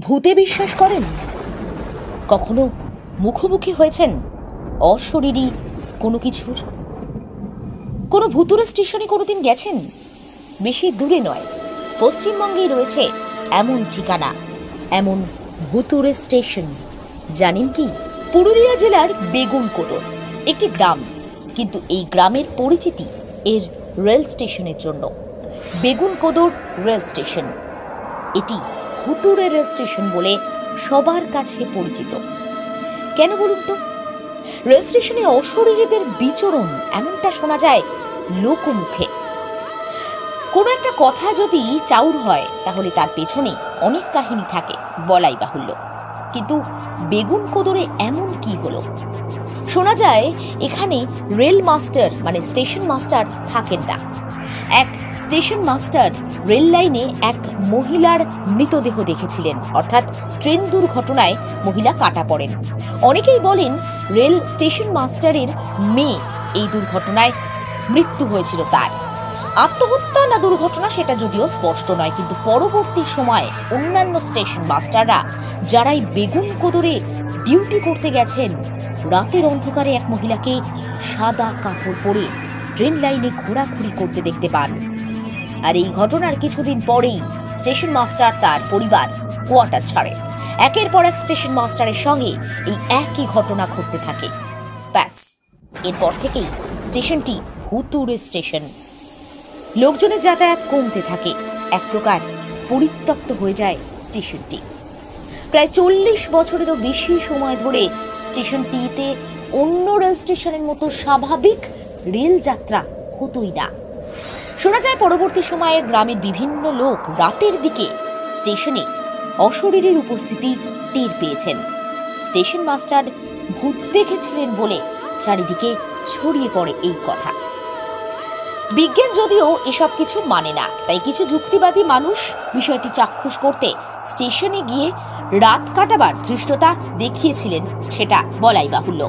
ভূতে বিশ্বাস করেন? কখনো মুখোমুখি হয়েছেন অশরীরী কোনো কিছুর? কোনো ভুতুরে স্টেশনে কোনোদিন গেছেন? বেশি দূরে নয়, পশ্চিমবঙ্গেই রয়েছে এমন ঠিকানা, এমন ভুতুরে স্টেশন। জানেন কি? পুরুলিয়া জেলার বেগুনকোদর একটি গ্রাম। কিন্তু এই গ্রামের পরিচিতি এর রেল স্টেশনের জন্য। Begunkodar rail station. এটি ভুতুরে রেল স্টেশন বলে সবার কাছে পরিচিত। কেন বলুন তো? রেল স্টেশনে অশরীরীদের বিচরণ এমনটা শোনা যায় লোকমুখে। কোনো একটা কথা যদি চাউর হয়, তাহলে তার পেছনে অনেক কাহিনী থাকে, বলাই বাহুল্য। কিন্তু বেগুন কোদরে এমন কি হলো? শোনা যায় এখানে রেল মাস্টার মানে স্টেশন মাস্টার থাকেন না। এক স্টেশন মাস্টার রেল লাইনে এক মহিলার মৃতদেহ দেখেছিলেন। অর্থাৎ ট্রেন দুর্ঘটনায় মহিলা কাটা পড়েন। অনেকেই বলেন রেল স্টেশন মাস্টারের মেয়ে এই দুর্ঘটনায় মৃত্যু হয়েছিল তার। আত্মহত্যা না দুর্ঘটনা সেটা যদিও স্পষ্ট নয়, কিন্তু পরবর্তী সময়ে অন্যান্য স্টেশন মাস্টাররা যারাই বেগুন কোদরে ডিউটি করতে গেছেন, রাতের অন্ধকারে এক মহিলাকে সাদা কাপড় পরে ট্রেন লাইনে ঘোরাঘুরি করতে দেখতে পান। আর এই ঘটনার কিছুদিন পরেই স্টেশন মাস্টার তার পরিবার কোয়ার্টার ছাড়ে। একের পর এক স্টেশন মাস্টারের সঙ্গে এই একই ঘটনা ঘটতে থাকে। ব্যাস, এরপর থেকেই স্টেশনটি ভুতুরে স্টেশন। লোকজনের যাতায়াত কমতে থাকে। এক প্রকার পরিত্যক্ত হয়ে যায় স্টেশনটি। প্রায় চল্লিশ বছরেরও বেশি সময় ধরে স্টেশনটিতে অন্য রেল স্টেশনের মতো স্বাভাবিক রেল যাত্রা হতোই না। শোনা যায় পরবর্তী সময়ে গ্রামের বিভিন্ন লোক রাতের দিকে স্টেশনে অশরীরের উপস্থিতি টের পেয়েছেন। স্টেশন মাস্টার ভূত দেখেছিলেন বলে চারিদিকে ছড়িয়ে পড়ে এই কথা। বিজ্ঞান যদিও এসব কিছু মানে না, তাই কিছু যুক্তিবাদী মানুষ বিষয়টি চাক্ষুষ করতে স্টেশনে গিয়ে রাত কাটাবার ধৃষ্টতা দেখিয়েছিলেন সেটা বলাই বাহুল্য।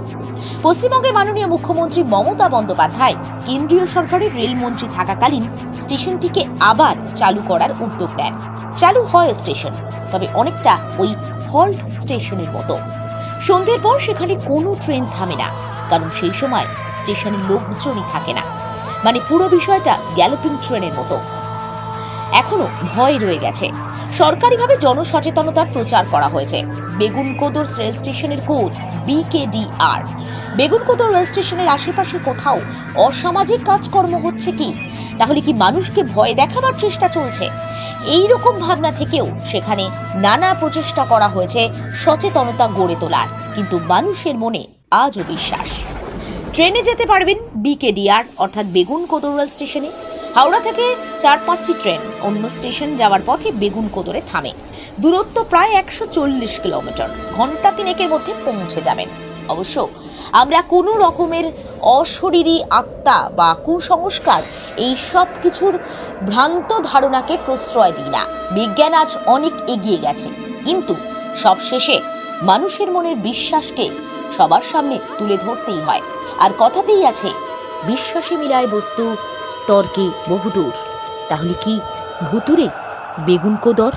পশ্চিমবঙ্গের মাননীয় মুখ্যমন্ত্রী মমতা বন্দ্যোপাধ্যায় কেন্দ্রীয় সরকারের রেলমন্ত্রী থাকাকালীন স্টেশনটিকে আবার চালু করার উদ্যোগ নেন। চালু হয় স্টেশন, তবে অনেকটা ওই হল্ট স্টেশনের মতো। সন্ধ্যের পর সেখানে কোনো ট্রেন থামে না, কারণ সেই সময় স্টেশনে লোকজনই থাকে না। মানে পুরো বিষয়টা গ্যালোপিং ট্রেনের মতো। এখনও ভয় রয়ে গেছে। সরকারিভাবে জনসচেতনতার প্রচার করা হয়েছে। বেগুনকোদর রেল স্টেশনের কোচ বিকেডিআর। বেগুনকোদর রেল স্টেশনের আশেপাশে কোথাও অসামাজিক কাজকর্ম হচ্ছে কি? তাহলে কি মানুষকে ভয় দেখাবার চেষ্টা চলছে? এই রকম ভাবনা থেকেও সেখানে নানা প্রচেষ্টা করা হয়েছে সচেতনতা গড়ে তোলার। কিন্তু মানুষের মনে আজও বিশ্বাস। ট্রেনে যেতে পারবেন বিকেডিআর, অর্থাৎ বেগুন কোদর রেল স্টেশনে। হাওড়া থেকে চার পাঁচটি ট্রেন, অন্য স্টেশন যাওয়ার পথে বেগুন কোদরে থামে। দূরত্ব প্রায় একশো চল্লিশ কিলোমিটার ঘণ্টা তিনেকের মধ্যে পৌঁছে যাবেন। অবশ্য আমরা কোনো রকমের অশরীরী আত্মা বা কুসংস্কার এই সব কিছুর ভ্রান্ত ধারণাকে প্রশ্রয় দিই না। বিজ্ঞান আজ অনেক এগিয়ে গেছে, কিন্তু সবশেষে মানুষের মনের বিশ্বাসকে সবার সামনে তুলে ধরতেই হয়। আর কথাতেই আছে বিশ্বাসে মিলায় বস্তু তর্কে বহুদূর। তাহলে কি ভুতুরে বেগুন কোদর